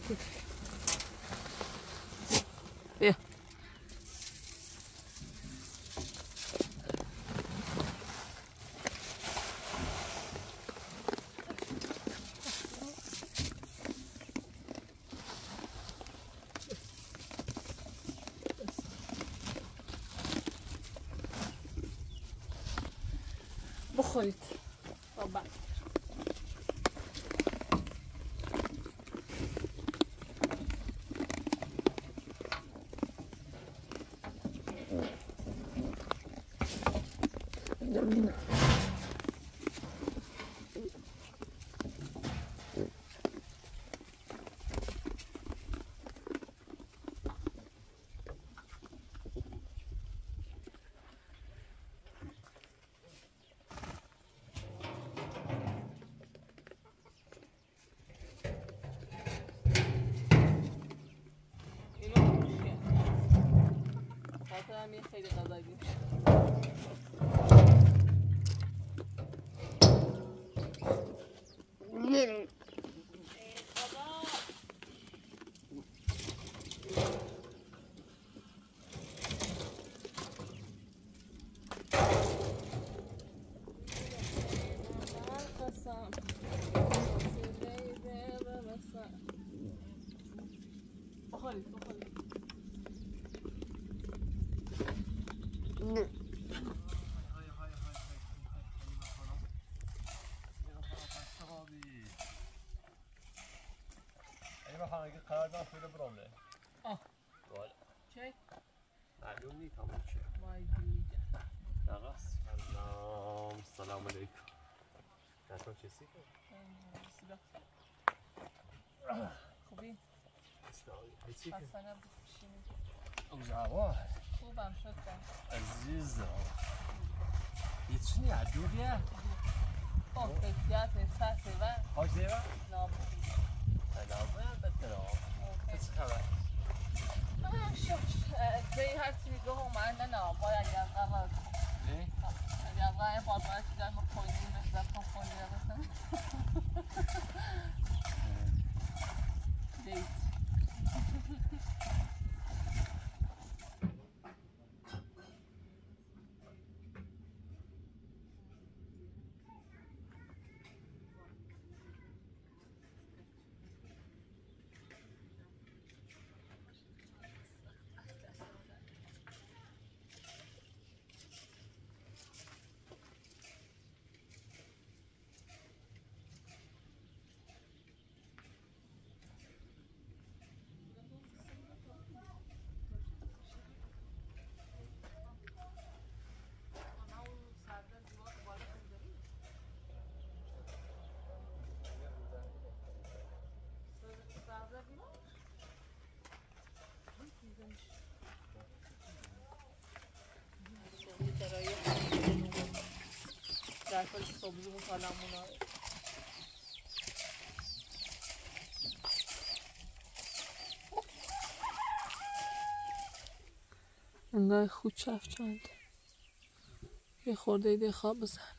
كده إيه بخلت. ikramiye sayıda kazaydı. Eyvah hangi karardan şöyle bromle. Ah. Böyle. چک معلوم نیست همون چیه. وای گیجه آقا سلام سلام علیکم. دستان چیزی؟ خوبی؟ استعاری. چی که؟ خسته نباشی اوزعوار. خوبم شد عزیزم یه چی نیه دوریه خب فکریت سطح و خوش دیوه نام سلامه بترام چه خبر به هر چی میگه هم من نه باید از قهر نه از قهر پادمان چیزا ما کنیم مثل کن کنیم مثلا دیت در کل صبحی مطالعمون انگاه خود چند. یه خورده ایده خواب بزن.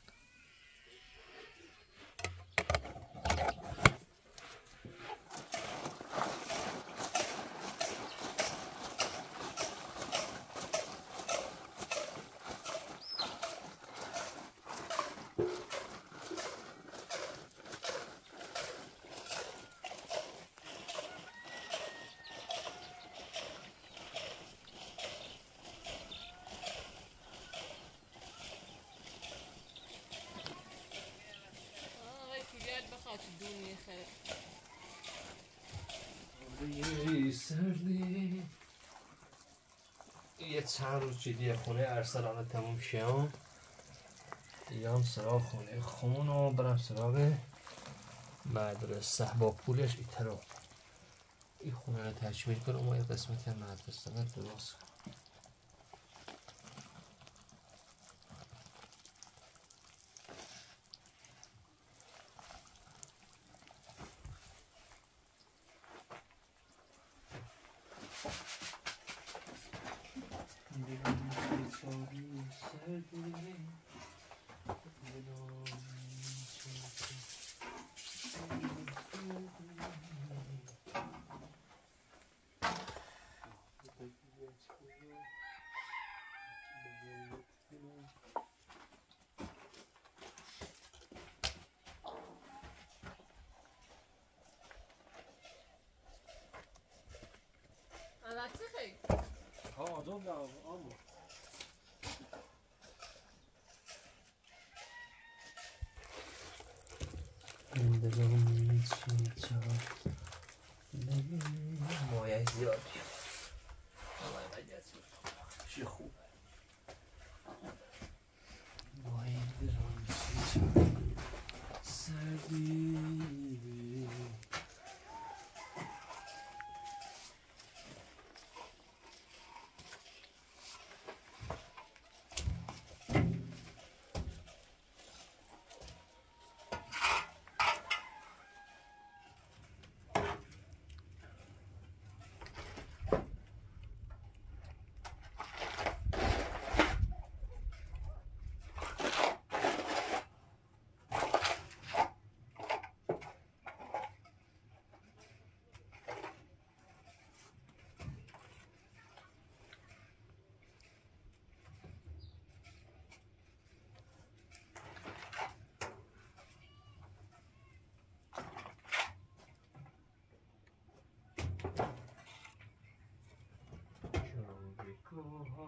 دون می‌خره سردی یه چند روز جدی خونه ارسلان تموم شم دیگه هم سراغ خونه خون و برم سراغ مدرسه. با پولش ایترا این خونه رو تشمیل کنم و یه قسمت مدرسه رو درست کنم. Martini. Ja, de blev av ammo. Да замечательно. Ой, я сделал. Давай, найди отсюда. Чеху. Ой, замечательно. Садись.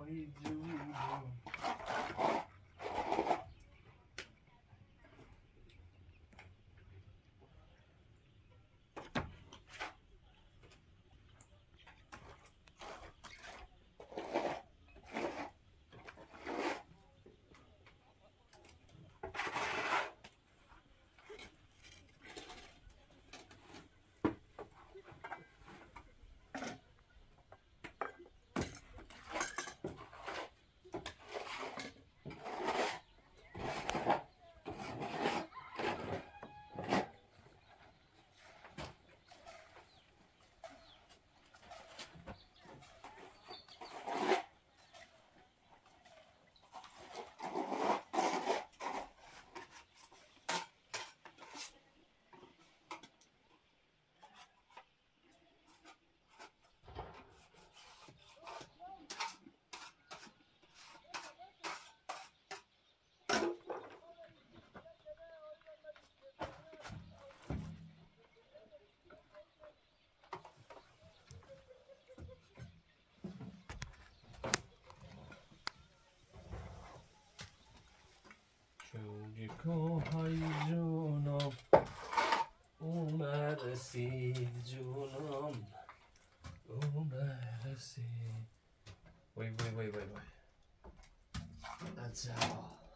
دران چی koycunum Umer sivcunum Umer Wait, wait, wait, wait, wait. That's all.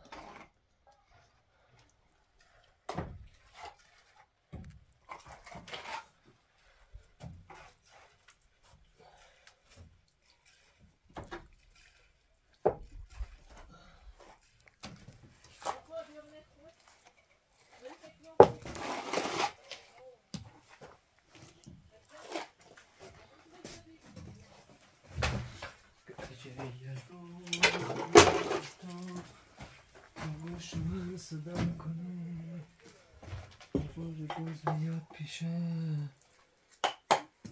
بار باز میاد پیشه.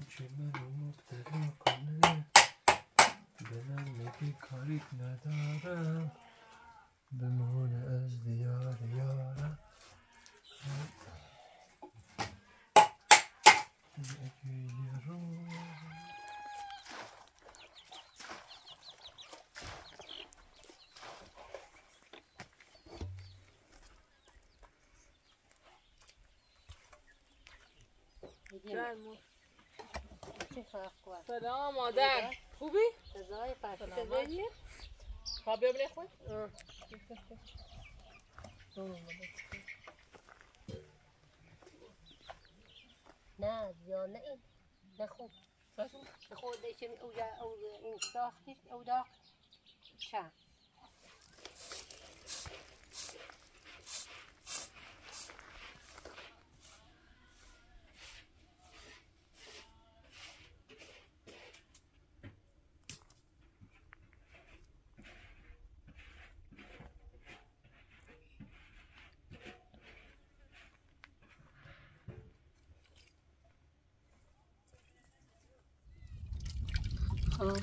که منو مبتلا کنه؟ به من میگی کاریت ندارم بمونه از دیار یارم اگه یه روز گرم. چه خواهد کنم سلام مادر خوبی؟ سلامت. چطوری؟ خواب بیا بخوای؟ نه زیاد نه. این نه خوب خودش او ساختش او دا چند؟ かな。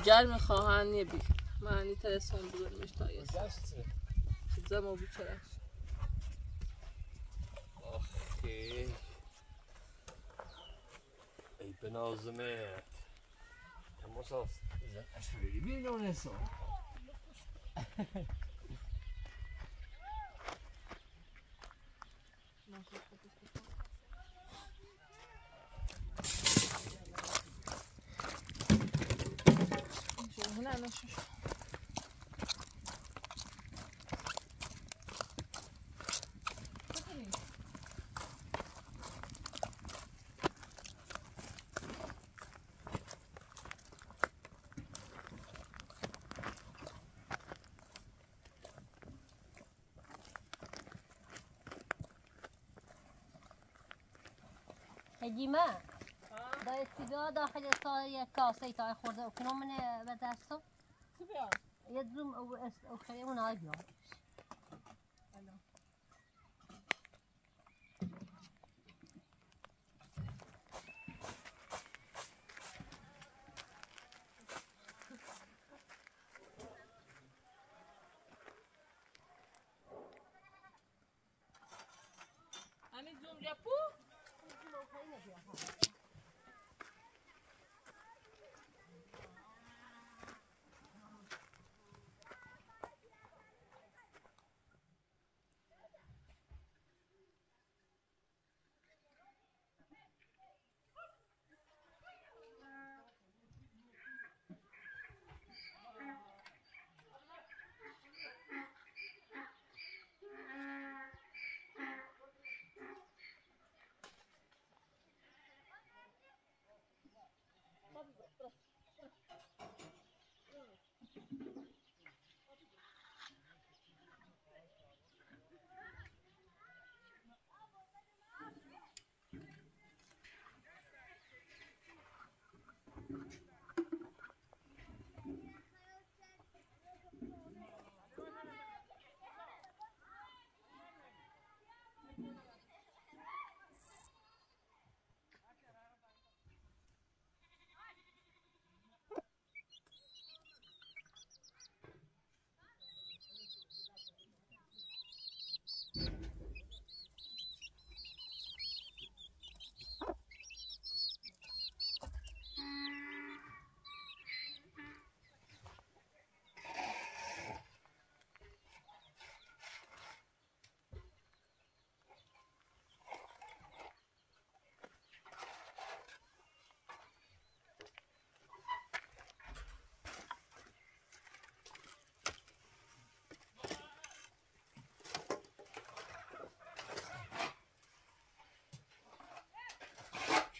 او جرم خواهن یبی معنی تلسون بگرمش تا یه درسته زما بیچرش آخی ای به نازمت. تماساس زن اشوری гляну, що. Ну Дима. استیدا داخل تا یک کاسه تا خورده. و کنم من به دستم یه دوم او خیلی اون آی بیام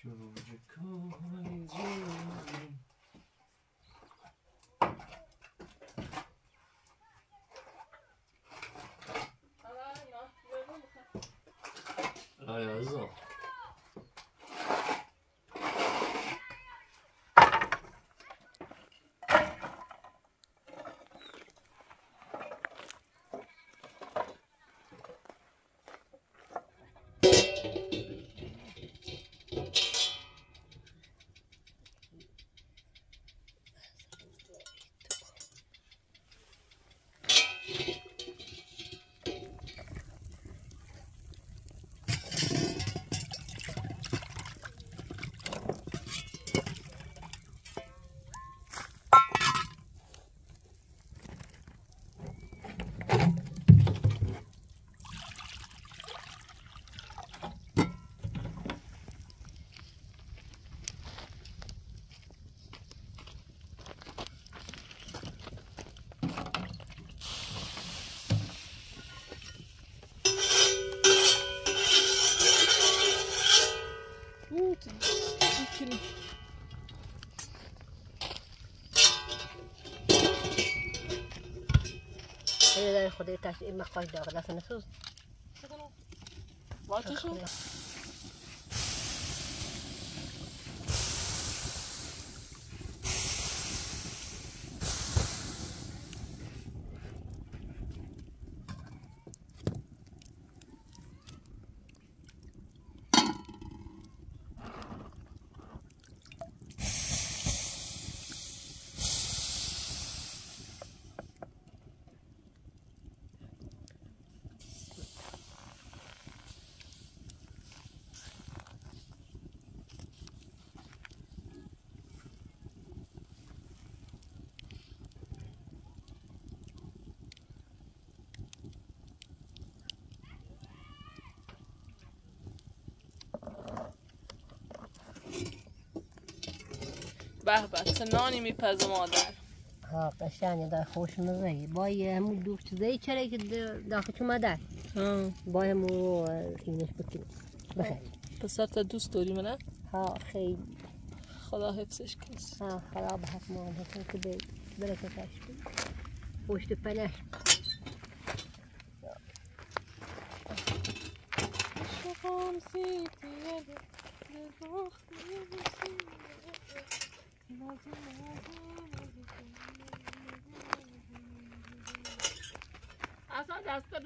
Georgia coins rolling. Ah ja, so. تاش این مخواهی داغ دست نسوز واتشو به به چه نانی میپزه مادر. ها قشنگه دای خوش مزه با همون دو چیزایی چرا که داخل ها با همون اینش بکنیم بخیر. پسر تا دوست داری منه؟ ها خیلی. خدا حفظش کس. ها خراب حق ما هم حسن که بی برکتش کن پشت پنش اصلا دسته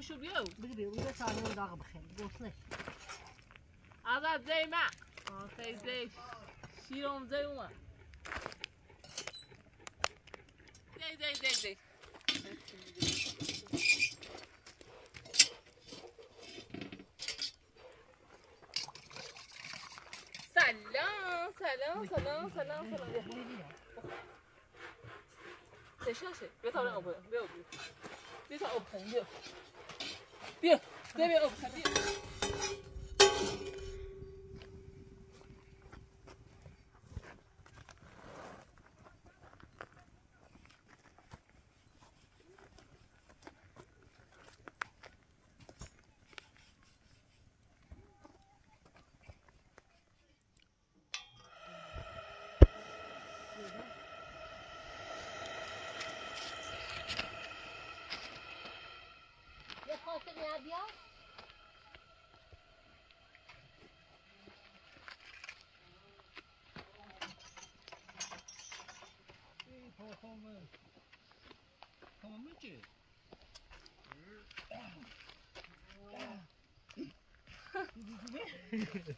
بشو بیو. بگی بی اون ساله اون داغ بخیر. گوشنش ازاد زی ما آخی زی. شیرم زی اومد. 可能可能可能。的谁射谁别操这个朋友没有别操我朋友。别那边我朋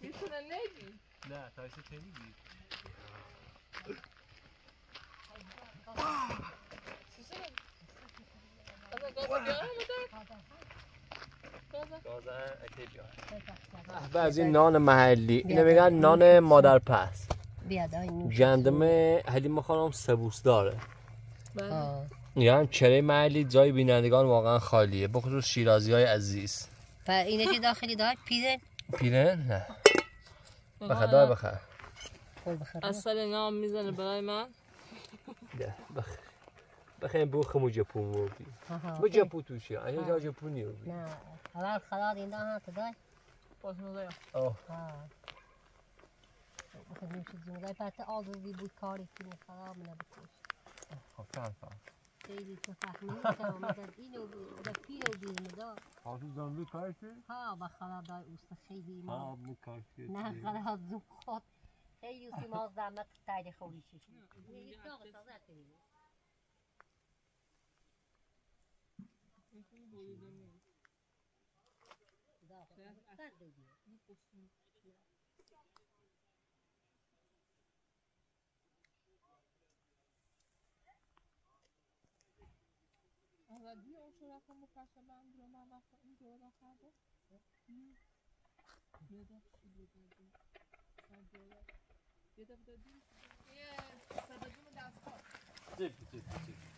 می‌تونه نگی نه تایسی تنیدی از گازا بیارم و از این نان محلی اینو میگن نان مادر پس گندم حلیم خانم سبوس داره. آه. میگن چره محلی جای بینندگان واقعا خالیه بخصوص شیرازی های عزیز. و اینه که داخلی دای پیرن پیرن نه. بخیر دار خود بخیر اصل نام می‌زنه برای من. ده بخیر بخیر بو خمو ها ها. بو جپو توشی اینجا جا جپونی بودی نه. اول خلال این دان تو دای باز مزایا آه. ها بخیر نوش جون دای پس آزادی بود کاری که خراب نبود خب فهم فهم خیلی تو فهمیدی که آمدن اینو و پیرو بیرون حافظ زنبی کارشه؟ ها با خلا دای اوست خیلی ما ها بو کارشه نه خلا زو خود خیلی اوستی ما زحمت تایید خوری شد یه داغ تازه کنیم داغ اون شو رفتم مکشه من برو من رفتم این دور را کرده یه دفعه چی بود؟ دادی من دور یه دفعه دادی یه صدادون دست کار جیب جیب جیب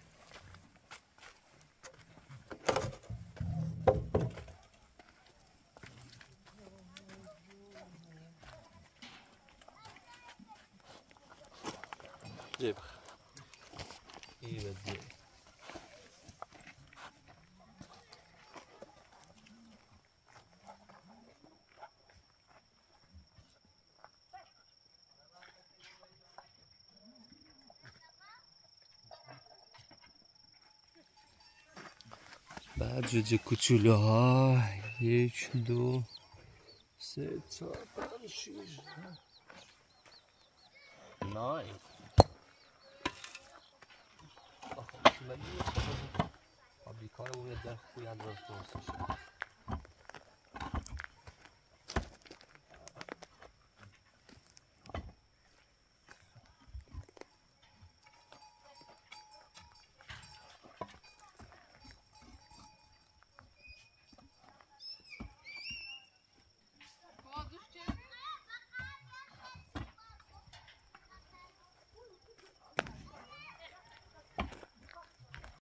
بعد جوجه کوچولو ها یک دو سه چهار پنج شیش ناین بیکار بود در خوی انداز